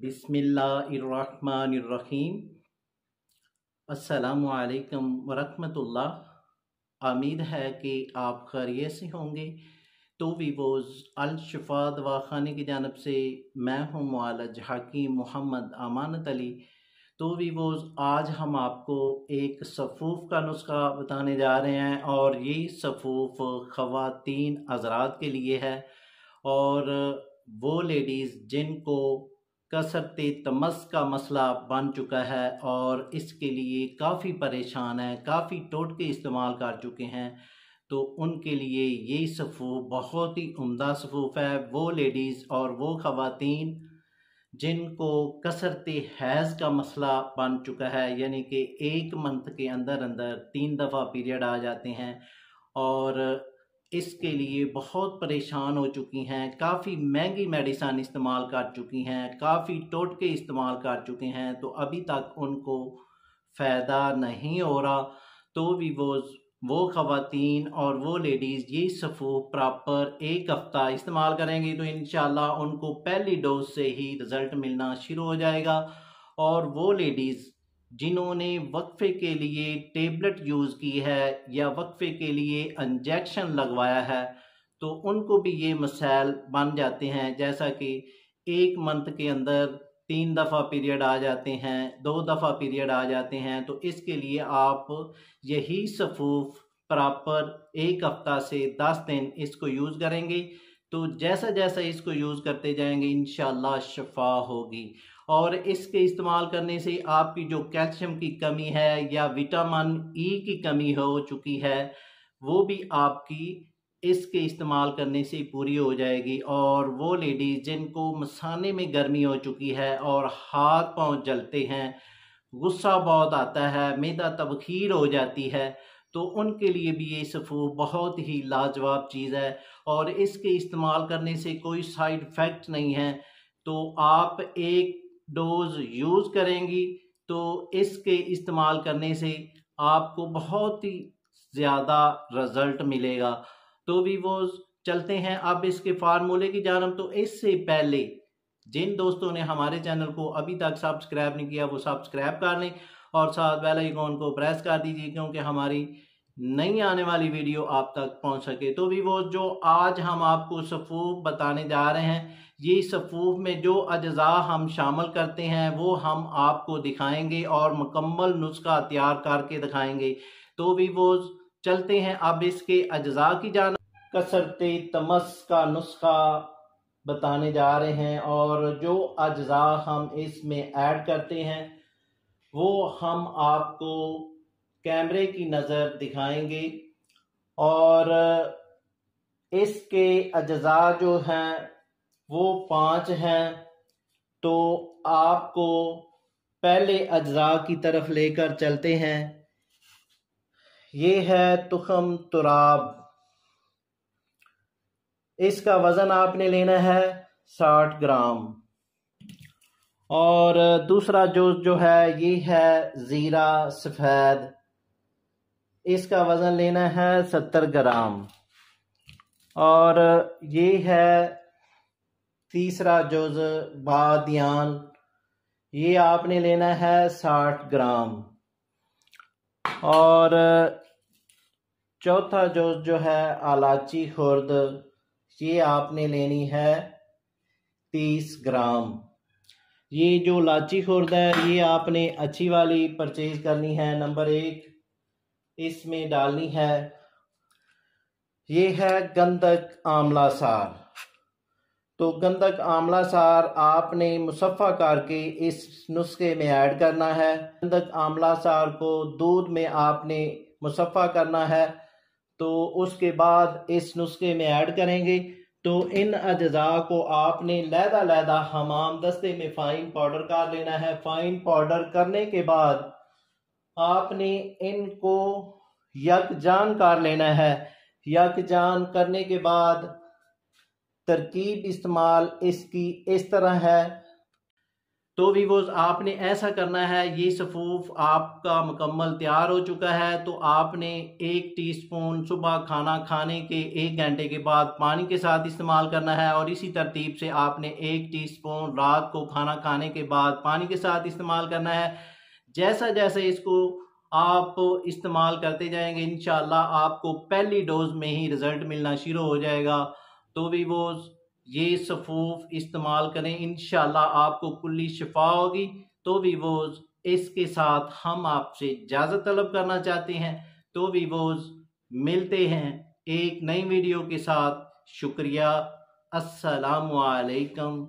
बिस्मिल्लाहिर्रहमानिर्रहीम। अस्सलामुअलैकुम वरहमतुल्लाह। उम्मीद है कि आप खैरियत से होंगे। तो वीवोज़ अल शफा दवाखाने की जानब से मैं हूँ मुआलज हकीम मोहम्मद अमानत अली। तो वीवोज़ आज हम आपको एक सफ़ूफ़ का नुस्खा बताने जा रहे हैं और ये सफ़ूफ़ ख़वातीन हजरात के लिए है। और वो लेडीज़ जिनको कसरत तमस का मसला बन चुका है और इसके लिए काफ़ी परेशान है, काफ़ी टोटके इस्तेमाल कर चुके हैं। तो उनके लिए ये सफ़ूफ बहुत ही उम्दा सफ़ूफ है। वो लेडीज़ और वो ख़वातीन जिनको कसरत हैज़ का मसला बन चुका है, यानी कि एक मंथ के अंदर अंदर तीन दफ़ा पीरियड आ जाते हैं और इसके लिए बहुत परेशान हो चुकी हैं। काफ़ी महँगी मेडिसन इस्तेमाल कर चुकी हैं, काफ़ी टोटके इस्तेमाल कर चुके हैं तो अभी तक उनको फ़ायदा नहीं हो रहा। तो भी वो वो ख़वातीन और वो लेडीज़ ये सफ़ू प्रॉपर एक हफ़्ता इस्तेमाल करेंगी तो इन उनको पहली डोज से ही रिज़ल्ट मिलना शुरू हो जाएगा। और वो लेडीज़ जिन्होंने वक्फे के लिए टेबलेट यूज़ की है या वक्फे के लिए इंजेक्शन लगवाया है तो उनको भी ये मसाइल बन जाते हैं। जैसा कि एक मंथ के अंदर तीन दफ़ा पीरियड आ जाते हैं, दो दफ़ा पीरियड आ जाते हैं तो इसके लिए आप यही सफूफ प्रॉपर एक हफ़्ता से दस दिन इसको यूज़ करेंगे। तो जैसा जैसा इसको यूज़ करते जाएँगे इन शफा होगी। और इसके इस्तेमाल करने से आपकी जो कैल्शियम की कमी है या विटामिन ई e की कमी हो चुकी है, वो भी आपकी इसके इस्तेमाल करने से पूरी हो जाएगी। और वो लेडीज़ जिनको मसाने में गर्मी हो चुकी है और हाथ पाँव जलते हैं, गुस्सा बहुत आता है, मैदा तबखीर हो जाती है तो उनके लिए भी ये सफ़ू बहुत ही लाजवाब चीज़ है। और इसके इस्तेमाल करने से कोई साइड इफ़ेक्ट नहीं है तो आप एक डोज यूज़ करेंगी तो इसके इस्तेमाल करने से आपको बहुत ही ज़्यादा रिज़ल्ट मिलेगा। तो भी वो चलते हैं अब इसके फार्मूले की जानब। तो इससे पहले जिन दोस्तों ने हमारे चैनल को अभी तक सब्सक्राइब नहीं किया, वो सब्सक्राइब कर लें और साथ बेल आइकॉन को प्रेस कर दीजिए, क्योंकि हमारी नई आने वाली वीडियो आप तक पहुँच सके। तो भी वो जो आज हम आपको सफूफ बताने जा रहे हैं, ये सफूफ में जो अज्जा हम शामिल करते हैं, वो हम आपको दिखाएँगे और मुकम्मल नुस्खा तैयार करके दिखाएँगे। तो भी वो चलते हैं अब इसके अज्जा की जान कसरत तमस का नुस्खा बताने जा रहे हैं और जो अज्जा हम इसमें ऐड करते हैं, वो हम आपको कैमरे की नज़र दिखाएँगे और इसके अज्जा जो हैं, वो पाँच हैं। तो आपको पहले अज्जा की तरफ़ लेकर चलते हैं। ये है तुखम तुराब। इसका वज़न आपने लेना है साठ ग्राम। और दूसरा जो जो है, ये है ज़ीरा सफ़ेद। इसका वज़न लेना है सत्तर ग्राम। और ये है तीसरा जुज बादियान। ये आपने लेना है साठ ग्राम। और चौथा जुज जो है आलाची खुर्द। ये आपने लेनी है तीस ग्राम। ये जो लाची खुर्द है, ये आपने अच्छी वाली परचेज करनी है। नंबर एक इसमें डालनी है। ये है गंधक आमला सार। तो गंधक आमला सार आपने मुसफ़ा करके इस नुस्खे में ऐड करना है। गंधक आमला सार को दूध में आपने मुसफ़ा करना है। तो उसके बाद इस नुस्खे में ऐड करेंगे। तो इन अज्जा को आपने लहदा लहदा हमाम दस्ते में फ़ाइन पाउडर कर लेना है। फ़ाइन पाउडर करने के बाद आपने इनको यकजान कर लेना है। यकजान करने के बाद तरकीब इस्तेमाल इसकी इस तरह है। तो वीवोज आपने ऐसा करना है, ये सफूफ आपका मुकम्मल तैयार हो चुका है। तो आपने एक टीस्पून सुबह खाना खाने के एक घंटे के बाद पानी के साथ इस्तेमाल करना है और इसी तरतीब से आपने एक टीस्पून रात को खाना खाने के बाद पानी के साथ इस्तेमाल करना है। जैसा जैसे इसको आप इस्तेमाल करते जाएँगे इन आपको पहली डोज में ही रिज़ल्ट मिलना शुरू हो जाएगा। तो वीवोज़ ये सफूफ इस्तेमाल करें इन आपको कुल्ली शफा होगी। तो वीवोज़ इसके साथ हम आपसे इजाज़त तलब करना चाहते हैं। तो वीवोज़ मिलते हैं एक नई वीडियो के साथ। शुक्रिया। असलकम